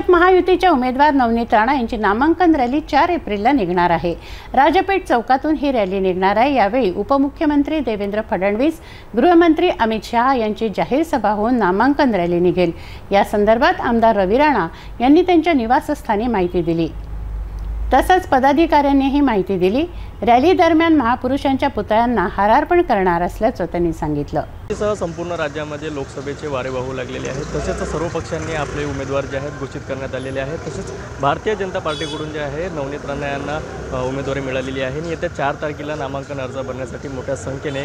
भाजप महायुतीच्या उमेदवार नवनीत राणा यांची नामांकन रॅली चार एप्रिलला निघणार आहे. राजपेठ चौकातून ही रॅली निघणार आहे. यावेळी उपमुख्यमंत्री देवेंद्र फडणवीस गृहमंत्री अमित शहा यांची जाहीर सभा होऊन नामांकन रॅली निघेल. या संदर्भात आमदार रवी राणा यांनी त्यांच्या निवासस्थानी माहिती दिली. तसंच पदाधिकाऱ्यांनीही माहिती दिली. रॅली दरम्यान महापुरुषांच्या पुतळ्यांना हारार्पण करणार असल्याचं त्यांनी सांगितलं. सह संपूर्ण राज्यामध्ये लोकसभेचे वारे वाहू लागलेले आहेत. तसेच सर्व पक्षांनी आपले उमेदवार जे आहेत घोषित करण्यात आलेले आहेत. तसेच भारतीय जनता पार्टीकडून जे आहे नवनीत राणा यांना उमेदवारी मिळालेली आहे. आणि येत्या चार तारखेला नामांकन अर्ज भरण्यासाठी मोठ्या संख्येने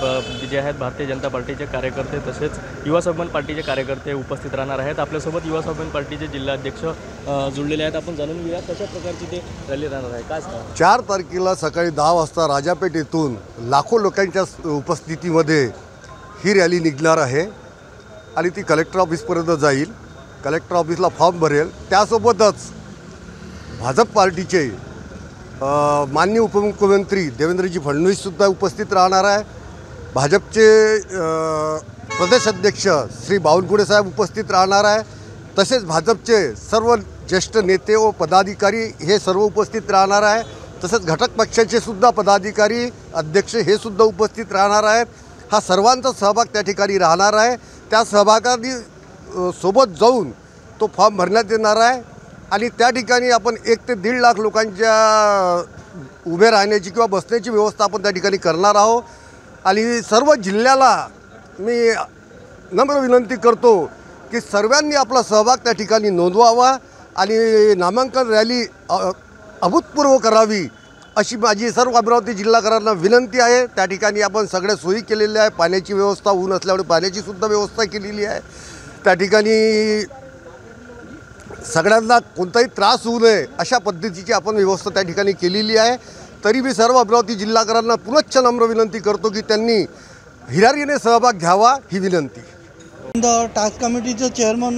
ब- जे आहेत भारतीय जनता पार्टीचे कार्यकर्ते तसेच युवा स्वाभिमान पार्टीचे कार्यकर्ते उपस्थित राहणार आहेत. आपल्यासोबत युवा स्वाभिमान पार्टीचे जिल्हाध्यक्ष जुळलेले आहेत. आपण जाणून घेऊया कशा प्रकारची ते रॅली राहणार आहे. काय चार तारखेला सकाळी दहा वाजता राजापेठ येथून लाखो लोकांच्या उपस्थितीमध्ये ही रॅली निघणार आहे आणि ती कलेक्टर ऑफिसपर्यंत जाईल. कलेक्टर ऑफिसला फॉर्म भरेल. त्यासोबतच भाजप पार्टीचे अ, माननीय उपमुख्यमंत्री देवेंद्रजी फडणवीससुद्धा उपस्थित राहणार आहे. भाजपचे प्रदेश अध्यक्ष श्री बावनकुळे साहेब उपस्थित राहणार आहे. तसेच भाजपचे सर्व ज्येष्ठ नेते व पदाधिकारी हे सर्व उपस्थित राहणार आहे. तसेच घटक पक्षाचे सुद्धा पदाधिकारी अध्यक्ष हे सुद्धा उपस्थित राहणार आहेत. हा सर्वांचा सहभाग त्या ठिकाणी राहणार आहे. त्या सहभागाने सोबत जाऊन तो फॉर्म भरण्यात येणार आहे. आणि त्या ठिकाणी आपण एक ते दीड लाख लोकांच्या उभे राहण्याची किंवा बसण्याची व्यवस्था आपण त्या ठिकाणी करणार आहोत. आणि सर्व जिल्ह्याला मी नम्र विनंती करतो की सर्वांनी आपला सहभाग त्या ठिकाणी नोंदवावा आणि नामांकन रॅली अ- अभूतपूर्व करावी. अशी माझी सर्व अमरावती जिल्हाकरांना विनंती आहे. त्या ठिकाणी आपण सगळ्या सोयी केलेल्या आहे पाण्याची व्यवस्था ऊन असल्यामुळे पाण्याचीसुद्धा व्यवस्था केलेली आहे. त्या ठिकाणी सगळ्यांना कोणताही त्रास होऊ नये अशा पद्धतीची आपण व्यवस्था त्या ठिकाणी केलेली आहे. तरी मी सर्व अमरावती जिल्हाकरांना पुनश्च नम्र विनंती करतो की त्यांनी हिरारीने सहभाग घ्यावा ही विनंती. द टास्क कमिटीचं चेअरमन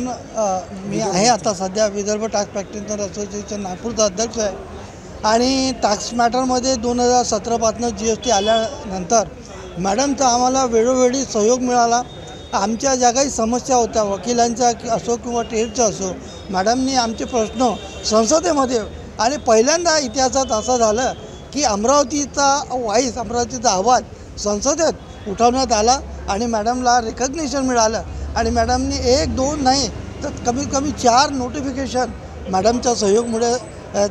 मी आहे आता सध्या विदर्भ टास्क प्रॅक्टिशनर असोसिएशन नागपूरचा अध्यक्ष आहे. आणि टॅक्स मॅटरमध्ये दोन हजार सतरापासून जी एस टी आल्यानंतर मॅडमचा आम्हाला वेळोवेळी सहयोग मिळाला. आमच्या ज्या काही समस्या होत्या वकिलांच्या असो किंवा टेटच्या असो मॅडमनी आमचे प्रश्न संसदेमध्ये आणि पहिल्यांदा इतिहासात असं झालं की अमरावतीचा वाईस अमरावतीचा आवाज संसदेत उठवण्यात आला आणि मॅडमला रिकग्निशन मिळालं. आणि मॅडमनी एक दोन नाही तर कमीत कमी चार नोटिफिकेशन मॅडमच्या सहयोगमुळे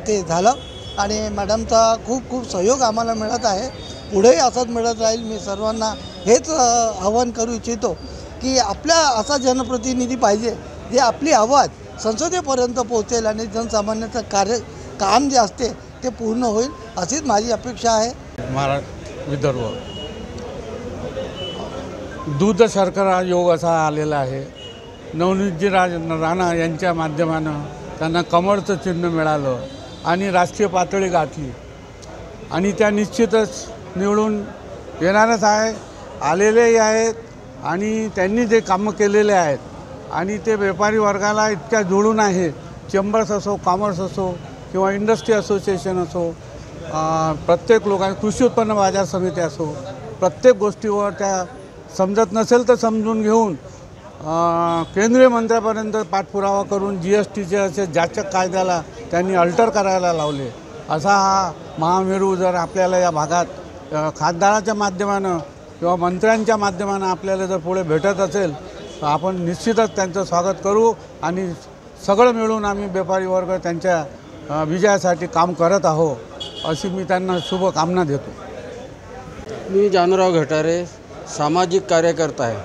ते झालं. आणि मॅडमचा खूप खूप सहयोग आम्हाला मिळत आहे. पुढेही असंच मिळत राहील. मी सर्वांना हेच आवाहन करू इच्छितो की आपल्या असा जनप्रतिनिधी पाहिजे जे आपली आवाज संसदेपर्यंत पोहोचेल आणि जनसामान्याचं कार्य काम जे असते ते पूर्ण होईल अशीच माझी अपेक्षा आहे. महाराष्ट्र विदर्भ. दूध शर्करा योग असा आलेला आहे. नवनीतजी राज राणा यांच्या माध्यमानं त्यांना कमळचं चिन्ह मिळालं. आणि राष्ट्रीय पातळी गाठली. आणि त्या निश्चितच निवडून येणारच आहे आलेलेही आहेत आणि त्यांनी जे कामं केलेले आहेत आणि ते व्यापारी वर्गाला इतक्या जुळून आहे. चेंबर्स असो कॉमर्स असो किंवा इंडस्ट्री असोसिएशन असो प्रत्येक लोकांनी कृषी उत्पन्न बाजार समिती असो प्रत्येक गोष्टीवर त्या समजत नसेल तर समजून घेऊन केंद्रीय मंत्र्यापर्यंत पाठपुरावा करून जी एस टीचे असे जाचक कायद्याला त्यांनी अल्टर करायला लावले. असा हा महामेरू जर आपल्याला या भागात खासदाराच्या माध्यमानं किंवा मंत्र्यांच्या माध्यमानं आपल्याला जर पुढे भेटत असेल तर आपण निश्चितच त्यांचं स्वागत करू आणि सगळं मिळून आम्ही व्यापारी वर्ग त्यांच्या विजयासाठी काम करत आहो अशी मी त्यांना शुभकामना देतो. मी जानराव घटारे सामाजिक कार्यकर्ता आहे.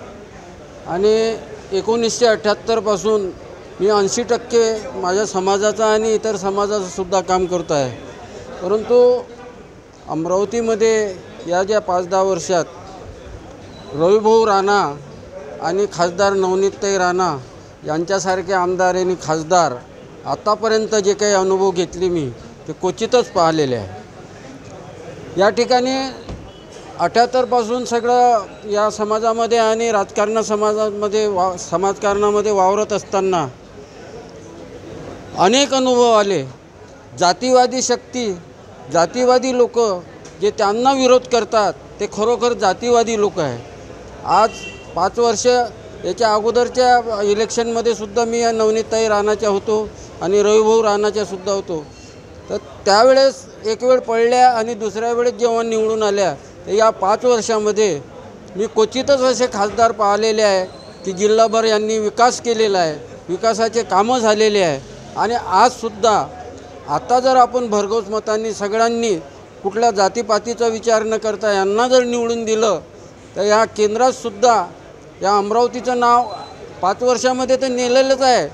आणि एकोणीसशे अठ्ठ्याहत्तरपासून मी ऐंशी टक्के माझ्या समाजाचा आणि इतर समाजाचं सुद्धा काम करत आहे. परंतु अमरावतीमध्ये या ज्या पाच दहा वर्षात रविभाऊ राणा आणि खासदार नवनीतताई राणा यांच्यासारखे आमदार आणि खासदार आतापर्यंत जे काही अनुभव घेतले मी ते क्वचितच पाहिलेले आहे. या ठिकाणी अठ्याहत्तरपासून सगळं या समाजामध्ये आणि राजकारण समाजामध्ये वा समाजकारणामध्ये वावरत असताना अनेक अनुभव आले. जातीवादी शक्ती जातीवादी लोक जे त्यांना विरोध करतात ते खरोखर जातीवादी लोक आहे आज पाच वर्ष याच्या अगोदरच्या इलेक्शनमध्ये सुद्धा मी या नवनीताई राणाच्या होतो आणि रविभाऊ राणाच्या सुद्धा होतो. तर त्यावेळेस एक वेळ पडल्या आणि दुसऱ्या वेळेस जेव्हा निवडून आल्या तर या पाच वर्षामध्ये मी क्वचितच असे खासदार पाहिलेले आहे की जिल्हाभर यांनी विकास केलेला आहे. विकासाचे कामं झालेले आहे. आणि आजसुद्धा आता जर आपण भरघोस मतांनी सगळ्यांनी कुठल्या जातीपातीचा विचार न करता यांना जर निवडून दिलं तर या केंद्रातसुद्धा या अमरावतीचं नाव पाच वर्षामध्ये तर नेलेलंच आहे.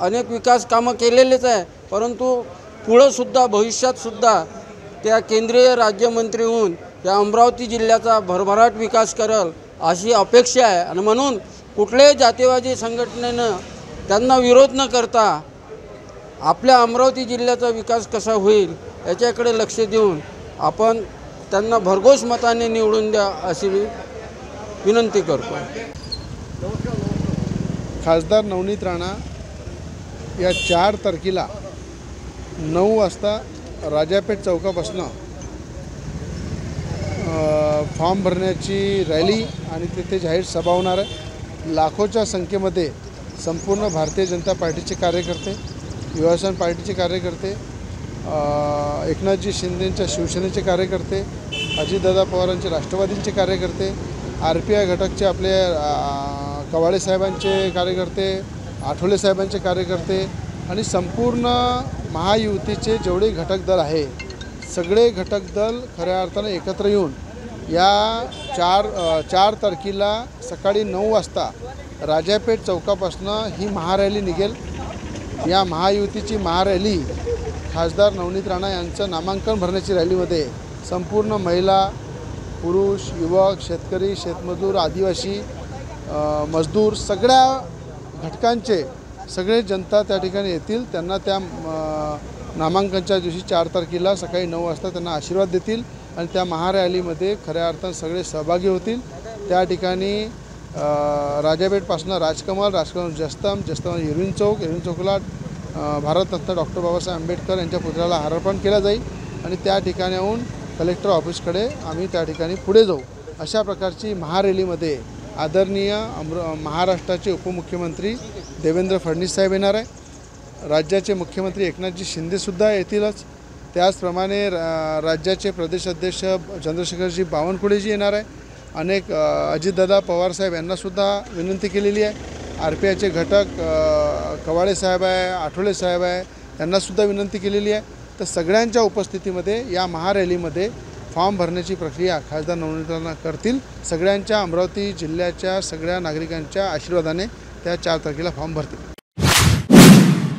अनेक विकास कामं केलेलेच आहे. परंतु पुढंसुद्धा भविष्यातसुद्धा त्या केंद्रीय राज्यमंत्री होऊन या अमरावती जिल्ह्याचा भरभराट विकास करल अशी अपेक्षा आहे. आणि म्हणून कुठल्याही जातीवादी संघटनेनं त्यांना विरोध न करता आपल्या अमरावती जिल्ह्याचा विकास कसा होईल याच्याकडे लक्ष देऊन आपण त्यांना भरघोस मताने निवडून द्या अशी मी विनंती करतो. खासदार नवनीत राणा या चार तारखेला नऊ वाजता राजापेठ चौकापासनं फॉर्म भरण्याची रॅली आणि तिथे जाहीर सभा होणार आहे. लाखोच्या संख्येमध्ये संपूर्ण भारतीय जनता पार्टीचे कार्यकर्ते युवासन पार्टीचे कार्यकर्ते एकनाथजी शिंदेंच्या शिवसेनेचे कार्यकर्ते अजितदादा पवारांचे राष्ट्रवादींचे कार्यकर्ते आर पी आय घटकचे आपले अ, कवाळे साहेबांचे कार्यकर्ते आठवले साहेबांचे कार्यकर्ते आणि संपूर्ण महायुतीचे जेवढे घटक दल आहे सगळे घटक दल खऱ्या अर्थानं एकत्र येऊन या चार चार तारखेला सकाळी नऊ वाजता राजापेठ चौकापासनं ही महारॅली निघेल. या महायुतीची महारॅली खासदार नवनीत राणा यांचं नामांकन भरण्याची रॅलीमध्ये संपूर्ण महिला पुरुष युवक शेतकरी शेतमजूर आदिवासी मजदूर सगळ्या घटकांचे सगळे जनता त्या ठिकाणी येतील. त्यांना त्या नामांकनच्या दिवशी चार तारखेला सकाळी नऊ वाजता त्यांना आशीर्वाद देतील आणि त्या महारॅलीमध्ये खऱ्या अर्थानं सगळे सहभागी होतील. त्या ठिकाणी राजापेठपासनं राजकमल राजकमल जस्तम जस्तम हिरवीन चौक हिरवीन चौकला भारतरत्न डॉक्टर बाबासाहेब आंबेडकर यांच्या पुतळ्याला हारार्पण केला जाईल आणि त्या ठिकाणाहून कलेक्टर ऑफिसकडे आम्ही त्या ठिकाणी पुढे जाऊ. अशा प्रकारची महारॅलीमध्ये आदरणीय अमृ महाराष्ट्राचे उपमुख्यमंत्री देवेंद्र फडणवीस साहेब येणार आहे. राज्याचे मुख्यमंत्री एकनाथजी शिंदेसुद्धा येतीलच. त्याचप्रमाणे रा राज्याचे प्रदेशाध्यक्ष चंद्रशेखरजी बावनकुळेजी येणार आहे. अनेक अजितदादा पवारसाहेब यांनासुद्धा विनंती केलेली आहे. आर पी आयचे घटक कवाळे साहेब आहे आठवले साहेब आहे यांनासुद्धा विनंती केलेली आहे. तर सगळ्यांच्या उपस्थितीमध्ये या महारॅलीमध्ये फॉर्म भरण्याची प्रक्रिया खासदार नवनीतांना करतील. सगळ्यांच्या अमरावती जिल्ह्याच्या सगळ्या नागरिकांच्या आशीर्वादाने त्या चार तारखेला फॉर्म भरतील.